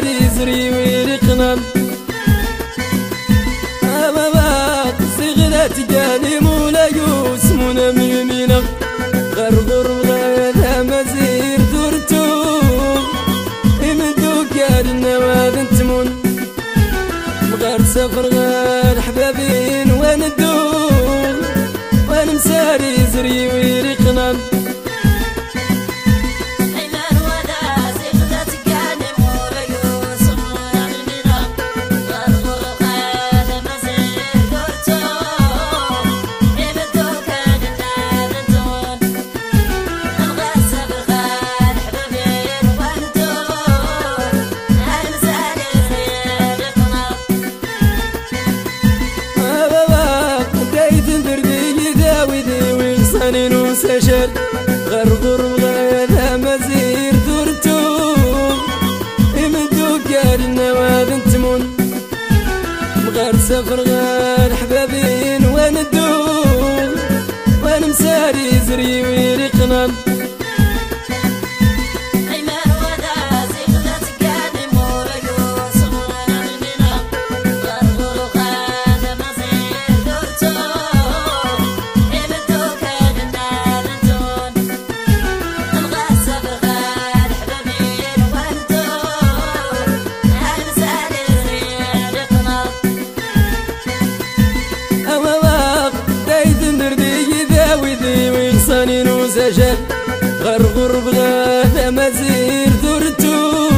مساري زري ويرقنا. سجل غرغر بغاثة مزير دورتو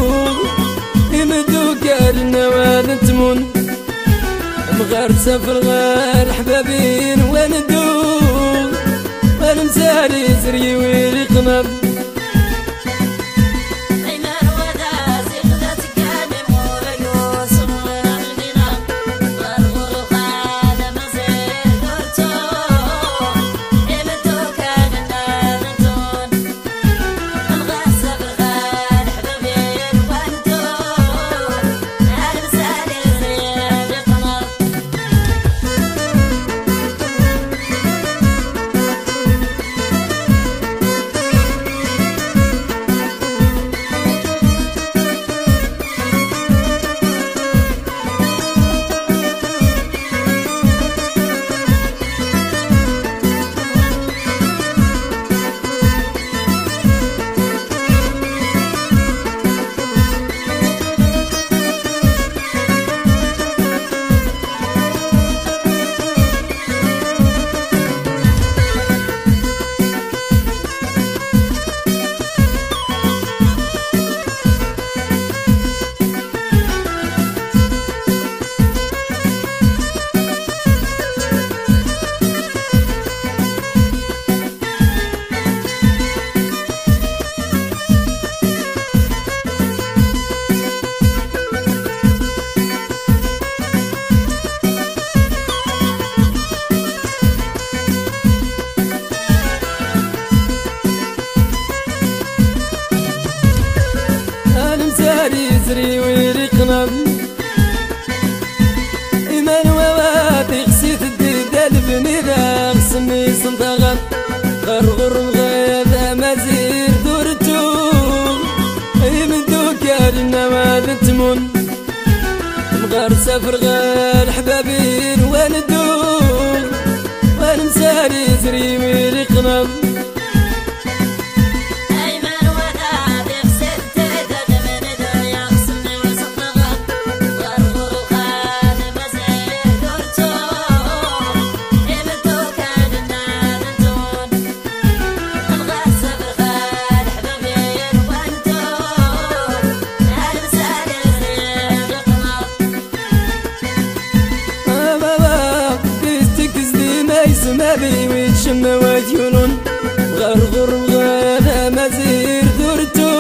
يمدو كارنا تمون؟ مغار سفر غار حبابين وين الدور وين مساري زري ويرقنا يزري ويرقنا إيمان وواتي خسيت الديدال بنيدا خصني صندغا غرغر غادا مزير دورتو يمدو كارنا واد تمون. مغار سفر غار حبابين وين الدور وين مساري ويرقنا سمابي ويتشم وديونون. غرغر غانا مزير دورتو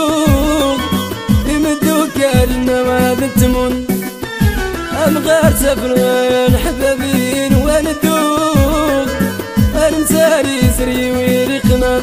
يمدو كارنا ما بنتمون الغار سفر حبابين وين الدوق المساري سري ويرقنا